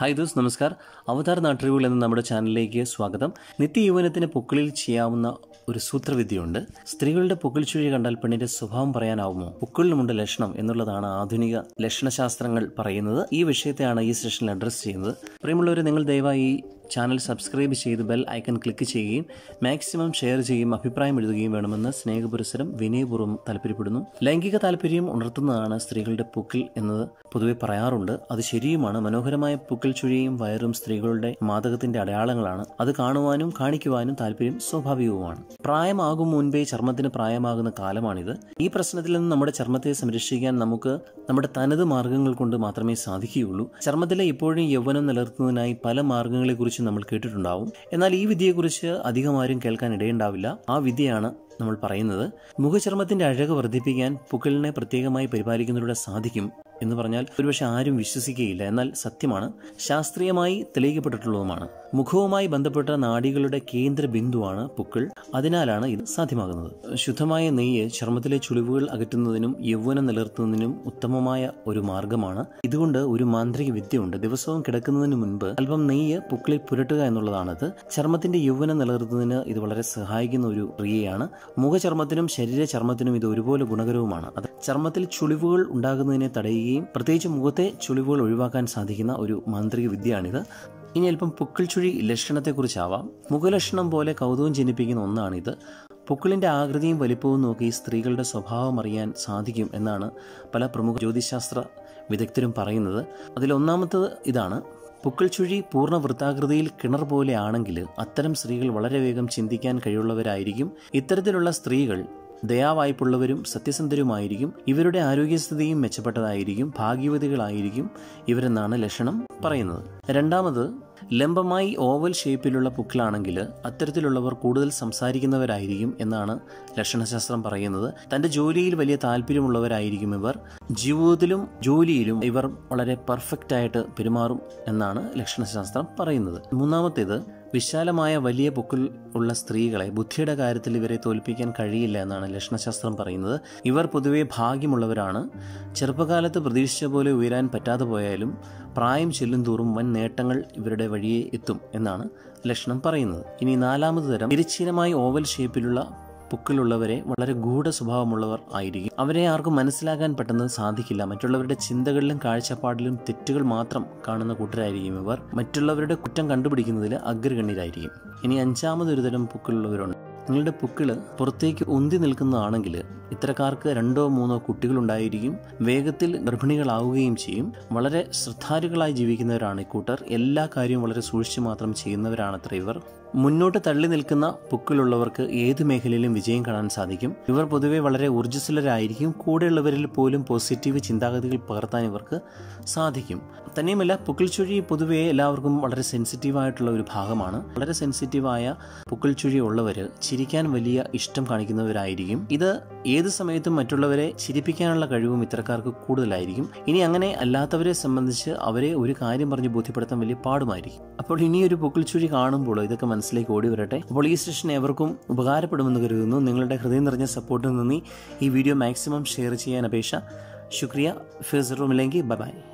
Hi those നമസ്കാർ. അവതാർ നാട്ടുകൾ എന്ന നമ്മുടെ ചാനലിലേക്ക് സ്വാഗതം. നിത്യയൗവനത്തിന് പൊക്കിളിൽ ചെയ്യാവുന്ന ഒരു സൂത്രവിദ്യയുണ്ട്. സ്ത്രീകളുടെ പൊക്കിൾ ചുഴി കണ്ടാൽ പെണ്ണിന്റെ സ്വഭാവം പറയാനാവുമോ? പൊക്കിളിനുമുണ്ട് ലക്ഷണം എന്നുള്ളതാണ് ആധുനിക ലക്ഷണശാസ്ത്രങ്ങൾ പറയുന്നത്. ഈ വിഷയത്തെയാണ് ഈ സെഷനിൽ അഡ്രസ്സ് ചെയ്യുന്നത്. പ്രിയമുള്ളവർ നിങ്ങൾ ദയവായി ചാനൽ സബ്സ്ക്രൈബ് ചെയ്ത് ബെൽ ഐക്കൺ ക്ലിക്ക് ചെയ്യുകയും മാക്സിമം ഷെയർ ചെയ്യുകയും അഭിപ്രായം എഴുതുകയും വേണമെന്ന് സ്നേഹപുരസരം വിനയപൂർവം താല്പര്യപ്പെടുന്നു. ലൈംഗിക താല്പര്യം ഉണർത്തുന്നതാണ് സ്ത്രീകളുടെ പൂക്കിൽ എന്നത് പൊതുവെ പറയാറുണ്ട്. അത് ശരിയുമാണ്. മനോഹരമായ പൂക്കൽ ചുഴിയും വയറും സ്ത്രീകളുടെ മാതകത്തിന്റെ അടയാളങ്ങളാണ്. അത് കാണുവാനും കാണിക്കുവാനും താല്പര്യം സ്വാഭാവികവുമാണ്. പ്രായമാകും മുൻപേ ചർമ്മത്തിന് പ്രായമാകുന്ന കാലമാണിത്. ഈ പ്രശ്നത്തിൽ നിന്ന് നമ്മുടെ ചർമ്മത്തെ സംരക്ഷിക്കാൻ നമുക്ക് നമ്മുടെ തനത് മാർഗങ്ങൾ കൊണ്ട് മാത്രമേ സാധിക്കുകയുള്ളൂ. ചർമ്മത്തിലെ ഇപ്പോഴും യൗവനം നിലനിർത്തുന്നതിനായി പല മാർഗങ്ങളെക്കുറിച്ച് നമ്മൾ കേട്ടിട്ടുണ്ടാവും. എന്നാൽ ഈ വിദ്യയെക്കുറിച്ച് അധികം ആരും കേൾക്കാൻ ഇടയുണ്ടാവില്ല. ആ വിദ്യയാണ് നമ്മൾ പറയുന്നത്. മുഖചർമ്മത്തിന്റെ അഴക് വർദ്ധിപ്പിക്കാൻ പുകലിനെ പ്രത്യേകമായി പരിപാലിക്കുന്നതിലൂടെ സാധിക്കും എന്ന് പറഞ്ഞാൽ ഒരുപക്ഷെ ആരും വിശ്വസിക്കുകയില്ല. എന്നാൽ സത്യമാണ് ശാസ്ത്രീയമായി തെളിയിക്കപ്പെട്ടിട്ടുള്ളതുമാണ്. മുഖവുമായി ബന്ധപ്പെട്ട നാഡികളുടെ കേന്ദ്ര ബിന്ദുവാണ് പുക്കിൾ. അതിനാലാണ് ഇത് സാധ്യമാകുന്നത്. ശുദ്ധമായ നെയ്യ് ചർമ്മത്തിലെ ചുളിവുകൾ അകറ്റുന്നതിനും യൗവനം നിലനിർത്തുന്നതിനും ഉത്തമമായ ഒരു മാർഗമാണ് ഇതുകൊണ്ട് ഒരു മാന്ത്രിക വിദ്യയുണ്ട്. ദിവസവും കിടക്കുന്നതിന് മുൻപ് അല്പം നെയ്യ് പുക്കിളിൽ പുരട്ടുക എന്നുള്ളതാണത്. ചർമ്മത്തിന്റെ യൗവനം നിലനിർത്തുന്നതിന് ഇത് വളരെ സഹായിക്കുന്ന ഒരു ക്രിയയാണ്. മുഖചർമ്മത്തിനും ശരീര ചർമ്മത്തിനും ഇത് ഒരുപോലെ ഗുണകരവുമാണ്. അത് ചർമ്മത്തിൽ ചുളിവുകൾ ഉണ്ടാകുന്നതിനെ തടയുകയും പ്രത്യേകിച്ച് മുഖത്തെ ചുളിവുകൾ ഒഴിവാക്കാൻ സാധിക്കുന്ന ഒരു മാന്ത്രിക വിദ്യയാണിത്. ഇനി അല്പം പുക്കിൾ ചുഴി ലക്ഷണത്തെക്കുറിച്ചാവാം. മുഖലക്ഷണം പോലെ കൗതുകം ജനിപ്പിക്കുന്ന ഒന്നാണിത്. പുക്കിളിന്റെ ആകൃതിയും വലിപ്പവും നോക്കി സ്ത്രീകളുടെ സ്വഭാവം അറിയാൻ സാധിക്കും എന്നാണ് പല പ്രമുഖ ജ്യോതിശാസ്ത്ര വിദഗ്ധരും പറയുന്നത്. അതിലൊന്നാമത്തത് ഇതാണ്. പുക്കിൾ ചുഴി പൂർണ വൃത്താകൃതിയിൽ കിണർ പോലെ ആണെങ്കിൽ അത്തരം സ്ത്രീകൾ വളരെ വേഗം ചിന്തിക്കാൻ കഴിയുള്ളവരായിരിക്കും ഇത്തരത്തിലുള്ള സ്ത്രീകൾ ദയാവായ്പുള്ളവരും സത്യസന്ധരുമായിരിക്കും. ഇവരുടെ ആരോഗ്യസ്ഥിതിയും മെച്ചപ്പെട്ടതായിരിക്കും. ഭാഗ്യവതികളായിരിക്കും ഇവരെന്നാണ് ലക്ഷണം പറയുന്നത്. രണ്ടാമത് ലംബമായി ഓവൽ ഷേപ്പിലുള്ള പുക്കിലാണെങ്കിൽ അത്തരത്തിലുള്ളവർ കൂടുതൽ സംസാരിക്കുന്നവരായിരിക്കും എന്നാണ് ലക്ഷണശാസ്ത്രം പറയുന്നത്. തന്റെ ജോലിയിൽ വലിയ താല്പര്യമുള്ളവരായിരിക്കും ഇവർ. ജീവിതത്തിലും ജോലിയിലും ഇവർ വളരെ പെർഫെക്റ്റ് ആയിട്ട് പെരുമാറും എന്നാണ് ലക്ഷണശാസ്ത്രം പറയുന്നത്. മൂന്നാമത്തേത് വിശാലമായ വലിയ പൊക്കിൽ ഉള്ള സ്ത്രീകളെ ബുദ്ധിയുടെ കാര്യത്തിൽ ഇവരെ തോൽപ്പിക്കാൻ കഴിയില്ല എന്നാണ് ലക്ഷണശാസ്ത്രം പറയുന്നത്. ഇവർ പൊതുവെ ഭാഗ്യമുള്ളവരാണ്. ചെറുപ്പകാലത്ത് പ്രതീക്ഷിച്ച പോലെ ഉയരാൻ പറ്റാതെ പോയാലും പ്രായം ചെല്ലും തോറും വൻ നേട്ടങ്ങൾ ഇവരുടെ വഴിയെ എത്തും എന്നാണ് ലക്ഷണം പറയുന്നത്. ഇനി നാലാമത് തരം തിരിച്ചീനമായി ഓവൽ ഷേപ്പിലുള്ള പുക്കിലുള്ളവരെ വളരെ ഗൂഢ സ്വഭാവമുള്ളവർ ആയിരിക്കും. അവരെ ആർക്കും മനസ്സിലാക്കാൻ പെട്ടെന്ന് സാധിക്കില്ല. മറ്റുള്ളവരുടെ ചിന്തകളിലും കാഴ്ചപ്പാടിലും തെറ്റുകൾ മാത്രം കാണുന്ന കൂട്ടരായിരിക്കും ഇവർ. മറ്റുള്ളവരുടെ കുറ്റം കണ്ടുപിടിക്കുന്നതിൽ അഗ്രഗണ്യരായിരിക്കും. ഇനി അഞ്ചാമതൊരു തരം പുക്കിലുള്ളവരുണ്ട് നിങ്ങളുടെ പുക്കിൾ പുറത്തേക്ക് ഉന്തി നിൽക്കുന്നതാണെങ്കിൽ ഇത്തരക്കാർക്ക് രണ്ടോ മൂന്നോ കുട്ടികളുണ്ടായിരിക്കും. വേഗത്തിൽ ഗർഭിണികളാവുകയും ചെയ്യും. വളരെ ശ്രദ്ധാലുക്കളായി ജീവിക്കുന്നവരാണ് ഇക്കൂട്ടർ എല്ലാ കാര്യവും വളരെ സൂക്ഷിച്ചു മാത്രം ചെയ്യുന്നവരാണത്ര ഇവർ. മുന്നോട്ട് തള്ളി നിൽക്കുന്ന പുക്കിലുള്ളവർക്ക് ഏത് മേഖലയിലും വിജയം കാണാൻ സാധിക്കും. ഇവർ പൊതുവെ വളരെ ഊർജസ്വലരായിരിക്കും. കൂടെയുള്ളവരിൽ പോലും പോസിറ്റീവ് ചിന്താഗതികൾ പകർത്താൻ ഇവർക്ക് സാധിക്കും. തന്നെയുമല്ല പുക്കിൾ ചുഴി പൊതുവെ എല്ലാവർക്കും വളരെ സെൻസിറ്റീവ് ആയിട്ടുള്ള ഒരു ഭാഗമാണ്. വളരെ സെൻസിറ്റീവായ പുക്കിൾ ചുഴി ഉള്ളവർ ചിരിക്കാൻ വലിയ ഇഷ്ടം കാണിക്കുന്നവരായിരിക്കും. ഇത് ഏത് സമയത്തും മറ്റുള്ളവരെ ചിരിപ്പിക്കാനുള്ള കഴിവും ഇത്തരക്കാർക്ക് കൂടുതലായിരിക്കും. ഇനി അങ്ങനെ അല്ലാത്തവരെ സംബന്ധിച്ച് അവരെ ഒരു കാര്യം പറഞ്ഞ് ബോധ്യപ്പെടുത്താൻ വലിയ പാടുമായിരിക്കും. അപ്പോൾ ഇനിയൊരു പുക്കിൾ ചുഴി കാണുമ്പോൾ ഇതൊക്കെ ഓടി വരട്ടെ. അപ്പോൾ ഈ സെഷൻ എവർക്കും ഉപകാരപ്പെടുമെന്ന് കരുതുന്നു. നിങ്ങളുടെ ഹൃദയം നിറഞ്ഞ സപ്പോർട്ടിൽ നിന്ന് ഈ വീഡിയോ മാക്സിമം ഷെയർ ചെയ്യാൻ അപേക്ഷ. ശുക്രിയ. ഫിസറുമില്ലെങ്കിൽ ബൈ ബൈ.